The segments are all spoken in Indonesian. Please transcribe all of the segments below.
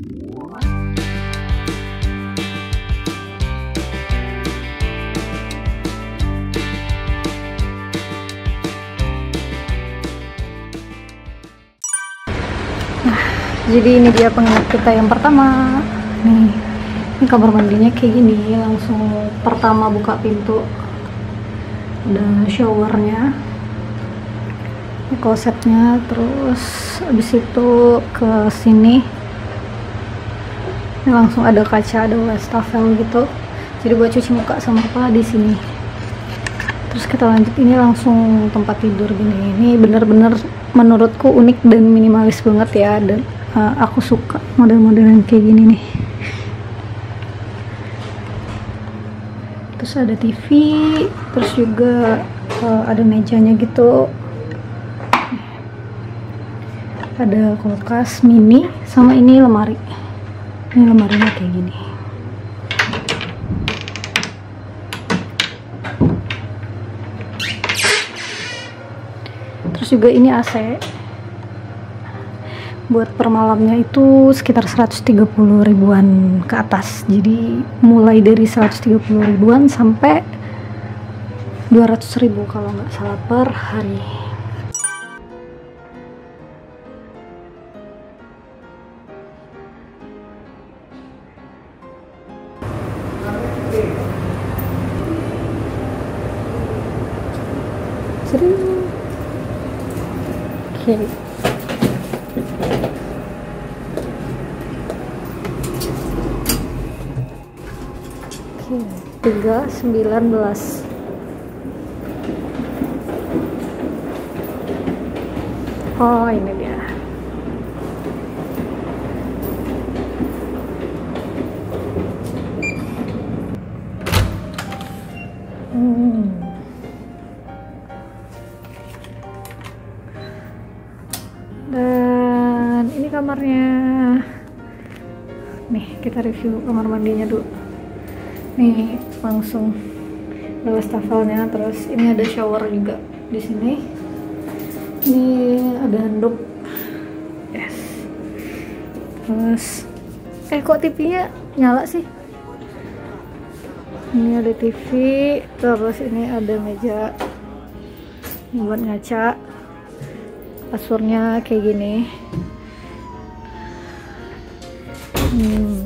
Nah, jadi ini dia penginap kita yang pertama. Nih, ini kamar mandinya kayak gini. Langsung pertama buka pintu, ada showernya, ini klosetnya. Terus abis itu ke sini, ini langsung ada kaca, ada wastafel gitu. Jadi buat cuci muka sama apa di sini. Terus kita lanjut ini langsung tempat tidur gini. Ini bener-bener menurutku unik dan minimalis banget ya dan uh, aku suka model-modelan kayak gini nih terus ada TV terus juga uh, ada mejanya gitu ada kulkas mini sama ini lemari ini lemarinya kayak gini. Terus juga ini AC buat per malamnya itu sekitar 130 ribuan ke atas. Jadi mulai dari 130 ribuan sampai 200 ribu kalau nggak salah per hari Oke. Tiga sembilan belas. Oh, ini dia. Kamarnya. Nih kita review kamar mandinya dulu. Nih langsung ada wastafelnya terus ini ada shower juga di sini. Ini ada handuk. Yes. Terus eh kok TV-nya nyala sih? Ini ada TV terus ini ada meja buat ngaca. Kasurnya kayak gini hmm.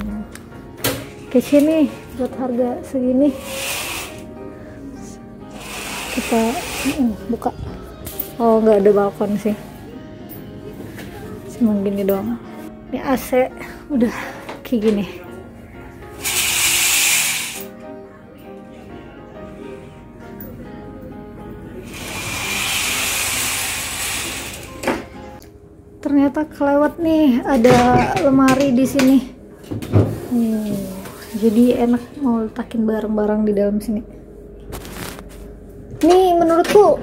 kece nih buat harga segini. Kita uh, buka. Oh nggak ada balkon sih. Cuma gini doang. Ini AC udah kayak gini. Ternyata kelewat nih ada lemari di sini hmm, jadi enak mau letakin barang-barang di dalam sini. Ini menurutku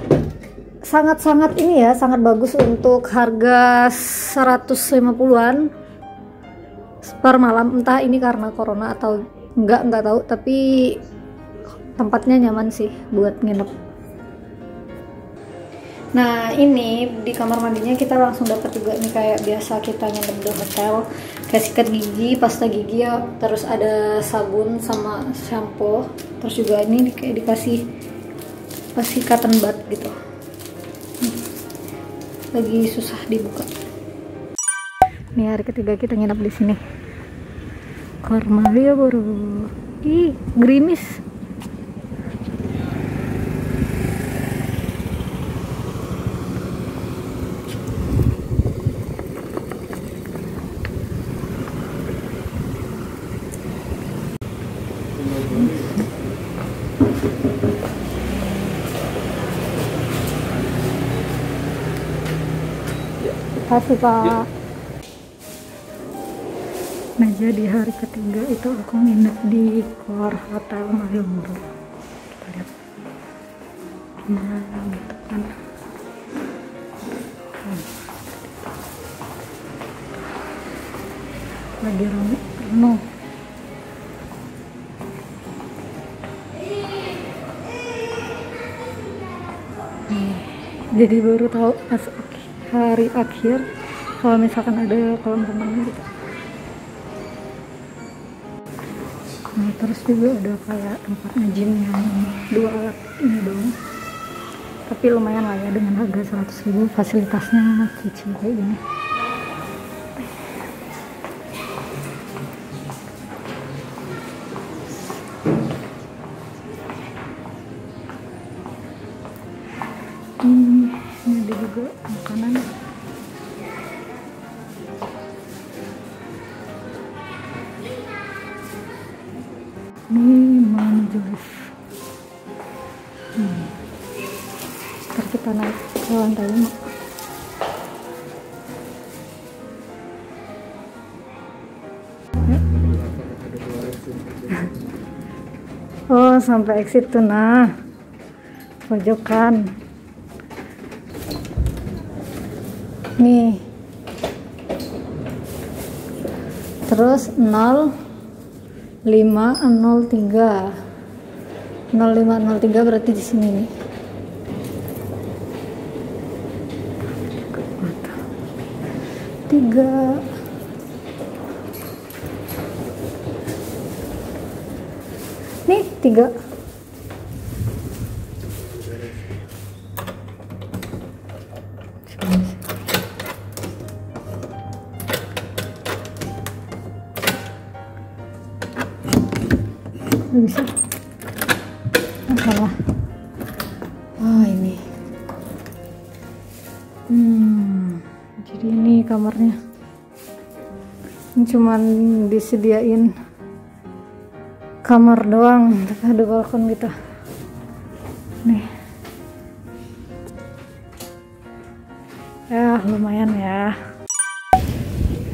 sangat-sangat ini ya sangat bagus untuk harga 150-an per malam. Entah ini karena corona atau enggak enggak tahu. Tapi tempatnya nyaman sih buat nginep Nah ini di kamar mandinya kita langsung dapat juga nih kayak biasa kita nginep di hotel kayak sikat gigi, pasta gigi ya, terus ada sabun sama shampoo, terus juga ini kayak dikasih kasih cotton bud gitu. Lagi susah dibuka. Ini hari ketiga kita nginep di sini. Karmalia baru. Ih, gerimis. Kasih pak. Meja di hari ketiga itu aku nginep di Core Hotel Malioboro. Kita lihat. Gimana gitu kan. Lagi rame penuh jadi baru tahu pas hari akhir kalau misalkan ada kolam renang gitu. Nah terus juga ada kayak tempat nge-gym yang dua alat ini dong tapi lumayan lah ya dengan harga 100 ribu fasilitasnya kecil kayak gini. Juga makanan ini menuju lift hmm. ntar kita naik ke lantai 5 Oh, sampai exit tuh nah. Pojokan. Nih. Terus 0 503 0503 berarti di sini nih. Tiga. Nih tiga Nggak bisa masalah. Oh ini. Hmm jadi ini kamarnya. Ini cuman disediain kamar doang ada balkon gitu. Nih. Ya lumayan ya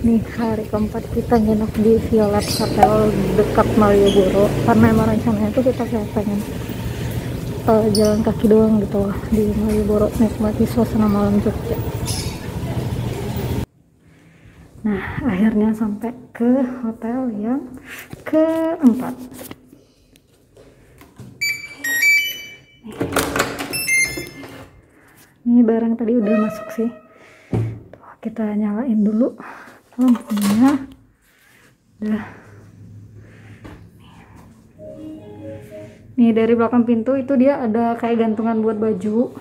nih hari keempat kita nginep di Violet Hotel dekat Malioboro. Karena emang rencananya tuh kita kayak pengen uh, jalan kaki doang gitu di Malioboro. Nikmati suasana malam Jogja. Nah akhirnya sampai ke hotel yang keempat. Ini barang tadi udah masuk sih. Tuh, kita nyalain dulu lampunya udah. Nih dari belakang pintu itu dia ada kayak gantungan buat baju.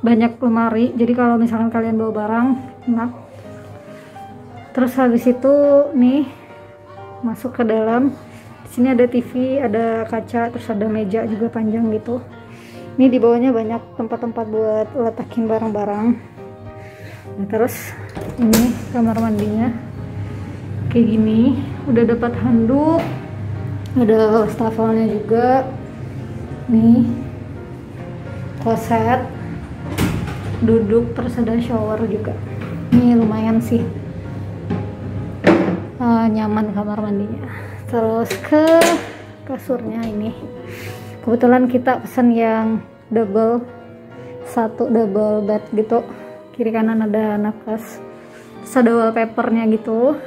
Banyak lemari. Jadi kalau misalkan kalian bawa barang enak. Terus habis itu nih masuk ke dalam. Di sini ada TV ada kaca terus ada meja juga panjang gitu. Ini di bawahnya banyak tempat-tempat buat letakin barang-barang. Nah, terus ini kamar mandinya. Kayak gini udah dapat handuk ada wastafelnya juga. Nih kloset duduk terus ada shower juga. Ini lumayan sih. Uh, nyaman kamar mandinya. Terus ke kasurnya ini. Kebetulan kita pesan yang double satu double bed gitu. Kiri kanan ada nafas ada wallpapernya gitu.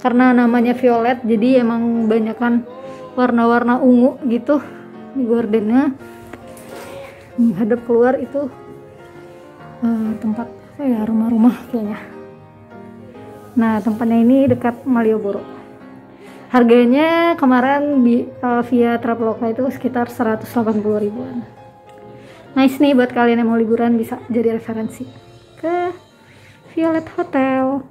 Karena namanya violet jadi emang banyak kan warna-warna ungu gitu di gordennya menghadap keluar itu uh, tempat apa ya rumah-rumah kayaknya. Nah tempatnya ini dekat Malioboro. Harganya kemarin di, uh, via Traveloka itu sekitar 180 ribuan. Nice nih buat kalian yang mau liburan bisa jadi referensi. Ke Violet Hotel